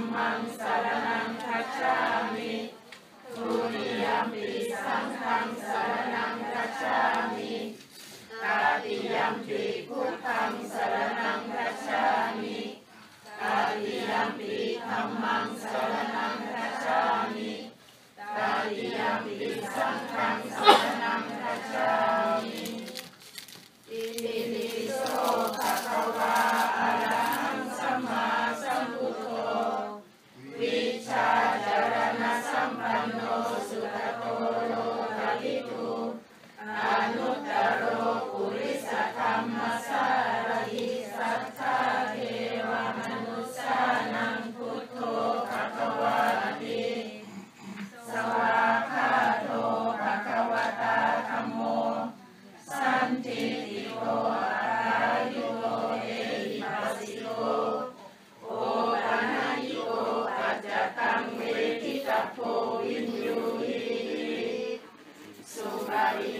Dhammam Saranam Kacchami Tuniyampi Sangham Saranam Kacchami Tatiyampi Kutam Saranam Kacchami Tatiyampi Dhammam Saranam Kacchami Tatiyampi Sangham Saranam ก ปฏิ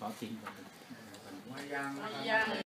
có tiền.